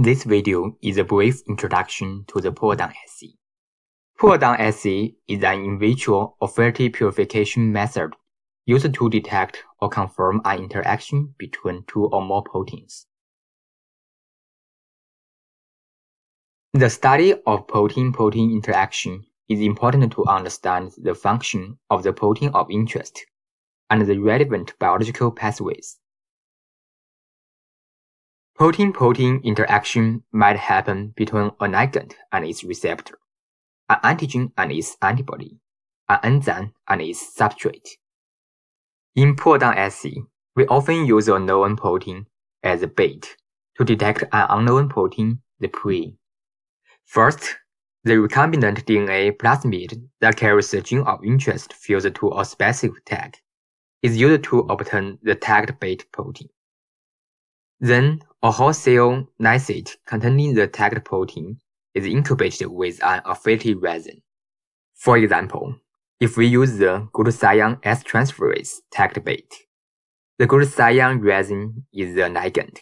This video is a brief introduction to the pull-down assay. Pull-down assay is an in vitro affinity purification method used to detect or confirm an interaction between two or more proteins. The study of protein-protein interaction is important to understand the function of the protein of interest and the relevant biological pathways. Protein-protein interaction might happen between a ligand and its receptor, an antigen and its antibody, an enzyme and its substrate. In pull-down assay, we often use a known protein as a bait to detect an unknown protein, the prey. First, the recombinant DNA plasmid that carries the gene of interest fused to a specific tag is used to obtain the tagged bait protein. Then a whole cell lysate containing the tagged protein is incubated with an affinity resin. For example, if we use the glutathione S-transferase tagged bait, the glutathione resin is the ligand.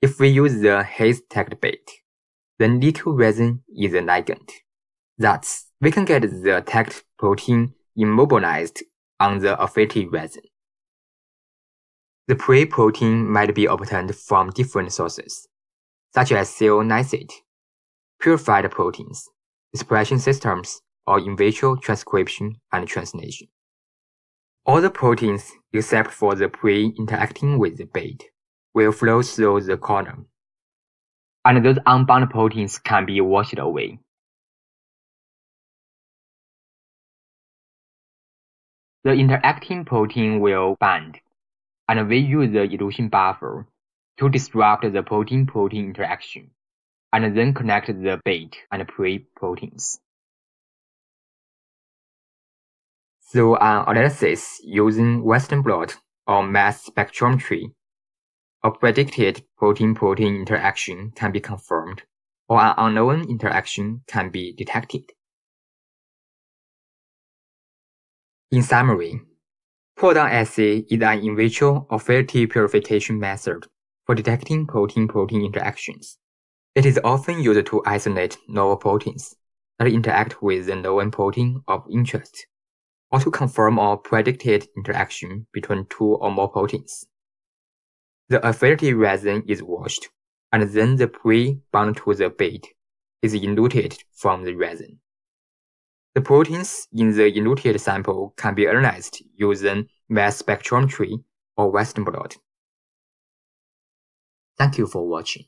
If we use the His tagged bait, the nickel resin is the ligand. Thus, we can get the tagged protein immobilized on the affinity resin. The prey protein might be obtained from different sources, such as cell lysate, purified proteins, expression systems, or in vitro transcription and translation. All the proteins except for the prey interacting with the bait will flow through the column, and those unbound proteins can be washed away. The interacting protein will bind and we use the elution buffer to disrupt the protein-protein interaction, and then connect the bait and prey proteins. Through an analysis using Western blot or mass spectrometry, a predicted protein-protein interaction can be confirmed, or an unknown interaction can be detected. In summary, Pull-down assay is an in vitro affinity purification method for detecting protein-protein interactions. It is often used to isolate novel proteins that interact with the known protein of interest, or to confirm a predicted interaction between two or more proteins. The affinity resin is washed, and then the prey bound to the bait is eluted from the resin. The proteins in the eluted sample can be analyzed using mass spectrometry or Western blot. Thank you for watching.